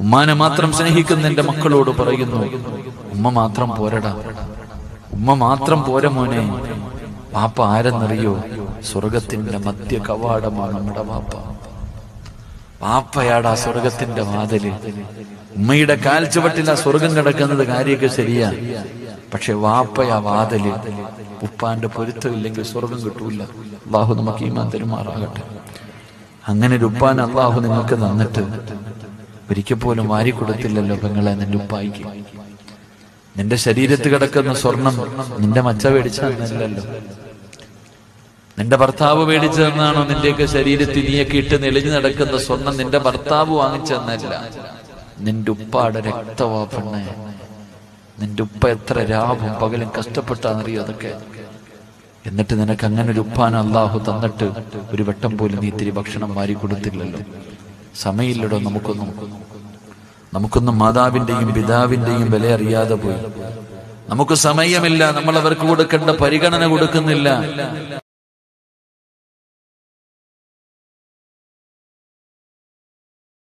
ഉമ്മാനെ മാത്രം സ്നേഹിക്കുന്ന എന്റെ മക്കളോട് പറയുന്നു ഉമ്മ മാത്രം പോരടാ. ഉമ്മ മാത്രം പോര മോനെ. വാപ്പ ആരെന്നറിയോ? സ്വർഗത്തിന്റെ മധ്യ കവാടമാണ് നമ്മുടെ വാപ്പ. വാപ്പയാടാ സ്വർഗത്തിന്റെ വാതിൽ. ഉമ്മയുടെ കാൽ ചുവട്ടില സ്വർഗം കിടക്കുന്നത് കാര്യമൊക്കെ ശരിയാ. പക്ഷെ വാപ്പയാ വാതിൽ. ഉപ്പാന്റെ പൊരുത്തമില്ലെങ്കിൽ സ്വർഗം കിട്ടൂല. അള്ളാഹു നമുക്ക് ഈമാൻ തെരുമാറാകട്ടെ. അങ്ങനെ ഒരു ഉപ്പാൻ അള്ളാഹു നിങ്ങൾക്ക് തന്നിട്ട് ഒരിക്കൽ പോലും വാരി കൊടുത്തില്ലല്ലോ പെങ്ങളെ നിന്റെ ഉപ്പായിക്ക്. നിന്റെ ശരീരത്ത് കിടക്കുന്ന സ്വർണം നിന്റെ മച്ച മേടിച്ചല്ലോ നിന്റെ ഭർത്താവ് മേടിച്ചു തന്നാണോ നിന്റെയൊക്കെ ശരീരത്തിൽ നീയൊക്കെ ഇട്ട് നെളിഞ്ഞു നടക്കുന്ന സ്വർണം നിന്റെ ഭർത്താവ് വാങ്ങിച്ചു തന്നല്ല. നിന്റെ ഉപ്പാടെ രക്തവാ നിന്റെ ഉപ്പ എത്ര രാവും പകലും കഷ്ടപ്പെട്ടാന്നറിയോ അതൊക്കെ? എന്നിട്ട് നിനക്ക് അങ്ങനെ ഒരു ഉപ്പാൻ അള്ളാഹു തന്നിട്ട് ഒരു വട്ടം പോലും നീ ഇത്തിരി ഭക്ഷണം വാരി കൊടുത്തില്ലല്ലോ സമയമില്ലടോ നമുക്കൊന്നും. നമുക്കൊന്നും മാതാവിന്റെയും പിതാവിന്റെയും വില അറിയാതെ പോയി. നമുക്ക് സമയമില്ല നമ്മൾ അവർക്ക് കൊടുക്കേണ്ട പരിഗണന കൊടുക്കുന്നില്ല.